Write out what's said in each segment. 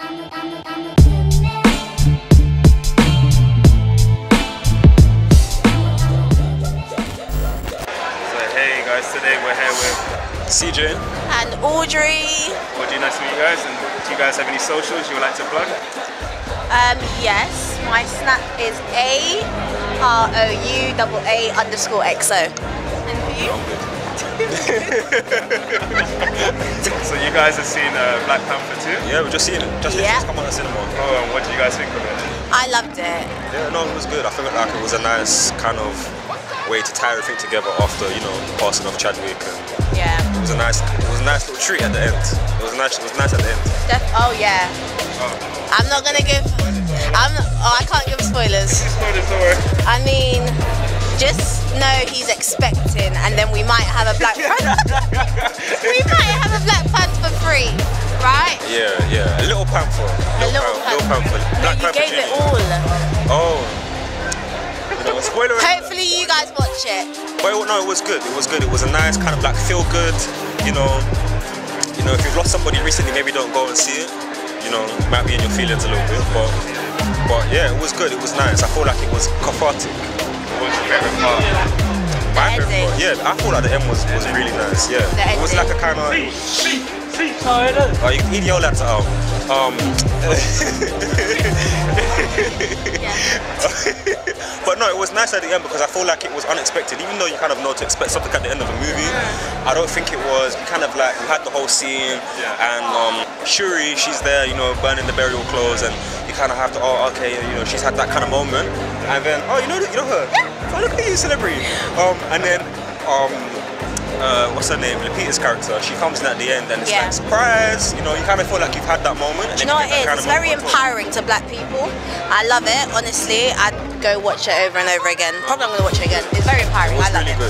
So hey guys, today we're here with CJ. and Audrey. You nice to meet you guys and do you guys have any socials you would like to plug? Um, yes, my snap is A R O U double A underscore XO. And for you? So you guys have seen uh, Black Panther 2? Yeah, we've just seen it. Just Yeah. just come on the cinema. Oh, and what did you guys think of it? I loved it. Yeah, no, it was good. I felt like it was a nice kind of way to tie everything together after you know the passing of Chadwick, and Yeah. it was a nice, it was a nice little treat at the end. It was nice. It was nice at the end. Def- oh yeah. I'm not gonna give. I'm. Not, oh, I can't give spoilers. Spoilers, don't. I mean, just know he's expecting, and then we might have a Black Panther. we might have a Black Panther free, right? Yeah, yeah. A little panther. A little Panther. Little panther. No, Black you Panther gave it all. Oh. Spoiler. Hopefully, you guys watch it. But it, no, it was good. It was good. It was a nice kind of like feel good. You know, you know, if you've lost somebody recently, maybe don't go and see it. You know, you might be in your feelings a little bit, but but yeah, it was good. It was nice. I feel like it was cathartic. What's your favorite part? My The favorite part- Yeah, I thought like the end was, was really nice. Yeah, The it was like a kind of. Oh, you can yell that out. Um, but no, it was nice at the end because I feel like it was unexpected. Even though you kind of know to expect something at the end of a movie, I don't think it was. We kind of like we had the whole scene, and um, Shuri, she's there, you know, burning the burial clothes, and you kind of have to, oh, okay, you know, she's had that kind of moment, and then, oh, you know, you know her, oh, look at you, celebrity, um, and then, um. Uh, what's her name? Lupita's character. She comes in at the end and it's Yeah. like surprise. You know, you kind of feel like you've had that moment. And you know it is? kind It's very moment on top. empowering to black people. I love it, honestly. I'd go watch it over and over again. Probably I'm gonna watch it again. It's very empowering.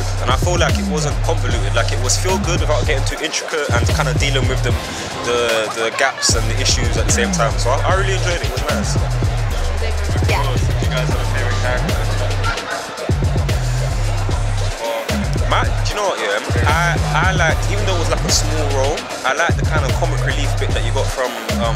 Was I love really it. good, and I feel like it wasn't convoluted. Like it was feel good without getting too intricate and kind of dealing with them, the the gaps and the issues at the same time. So I, I really enjoyed it. It was nice. Yeah. Do you guys have a favorite character? My, do you know what? Yeah, I I liked even though it was like a small role. I like the kind of comic relief bit that you got from um,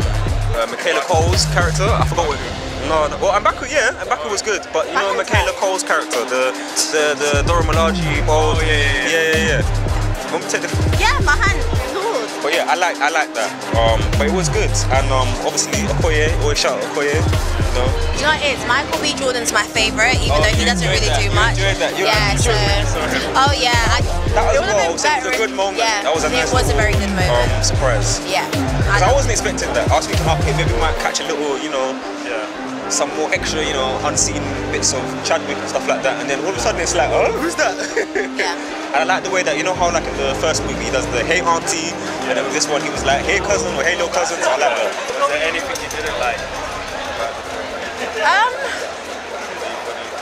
uh, Michaela Coel's character. I forgot what. No, no, well, Mbaku, yeah, Mbaku was good, but you know Mbaku's Michaela. Coel's character, the the the Dora Milaje. Oh, yeah, yeah, yeah. yeah, yeah, yeah. Want me to take the Yeah, my hand. Lord. But yeah, I like I like that. Um, but it was good, and um, obviously Okoye, always shout out Okoye. You know, you know what it is? Michael B. Jordan's my favorite, even Oh, though he doesn't really that. do You much. enjoyed that. You yeah, so. when you saw him. Oh yeah. I, That was it would have well, been so it was a good if- moment. Yeah, That was a nice It was a very good moment. um, surprise. yeah. Because I love wasn't expecting that. I was thinking, okay, maybe we might catch a little, you know, Yeah. Some more extra, you know, unseen bits of Chadwick and stuff like that. And then all of a sudden it's like, oh, who's that? Yeah. And I like the way that, you know how like in the first movie he does the hey auntie, and then with this one he was like, hey cousin or hey little cousin. So I like that. Was there anything you didn't like? Um.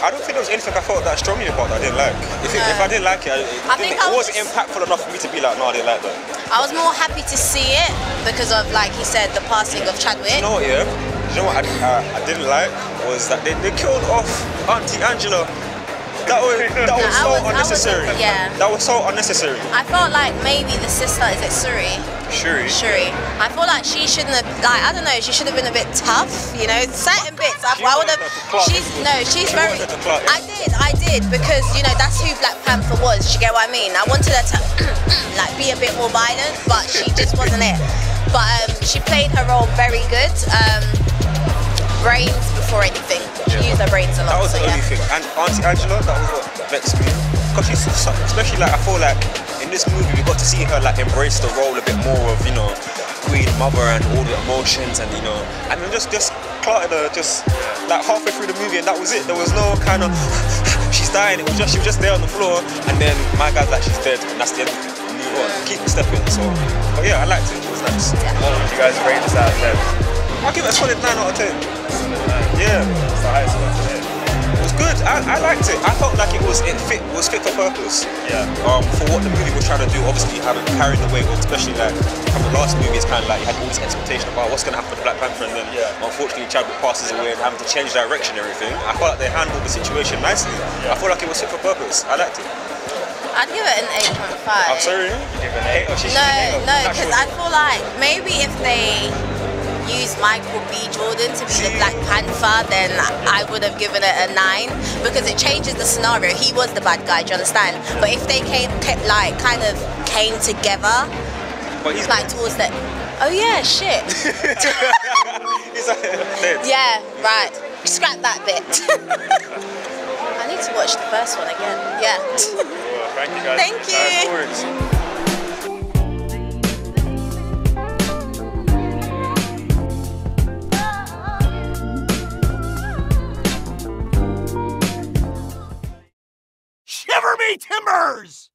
I don't think there was anything I felt that strongly about that I didn't like. If, it, if I didn't like it, it, I didn't- think I was wasn't impactful enough for me to be like, no, I didn't like that. I was more happy to see it because of, like he said, the passing of Chadwick. You know what, yeah? You know what I, I, I didn't like was that they, they killed off Auntie Angela. That was that was so was- I was- unnecessary. yeah. That was so unnecessary. I felt like maybe the sister, is it Suri? Shuri. Shuri. I feel like she shouldn't have, like, I don't know, she should have been a bit tough, you know, certain bits. I, I would have, wanted her to clock she's, no, she's She very, wanted her to clock it. I did, I did, because, you know, that's who Black Panther was, you get what I mean? I wanted her to, like, be a bit more violent, but she just wasn't it. But um, she played her role very good. Um, brains before anything. She used her brains a lot. That was so the yeah. only thing. And Auntie Angela, that was what vexed me. Because she's, so- especially like, I feel like in this movie we got to see her like embrace the role a bit more of, you know, queen, mother and all the emotions and, you know, and then just, just clarted her just like halfway through the movie and that was it. There was no kind of, she's dying, it was just, she was just there on the floor and then my guy's like, she's dead and that's the end of it. And move on, keep stepping. So, but yeah, I liked it, it was nice. What would you guys rate this out of 10? I'll give it a solid 9 out of 10. Yeah. It's the highest one was good. I, I liked it. I felt like it was it fit was fit for purpose. Yeah. Um, for what the movie was trying to do, obviously you haven't carried the weight, of, especially like from the last movie. It's kind of like you had all this expectation about what's going to happen to Black Panther, and then Yeah. unfortunately Chadwick passes away and having to change direction and everything. I felt like they handled the situation nicely. Yeah. I felt like it was fit for purpose. I liked it. I'd give it an 8.5. I'm sorry. You Give it an eight. Oh, she- she No, didn't no, because I feel like maybe if they used Michael B. Jordan to be the Black Panther, then I would have given it a nine because it changes the scenario. He was the bad guy, do you understand? But if they came, kept like kind of came together, But he's like towards the, oh yeah, shit, yeah, right, scrap that bit. I need to watch the first one again. Yeah. Well, thank you guys. Thank you. Timbers!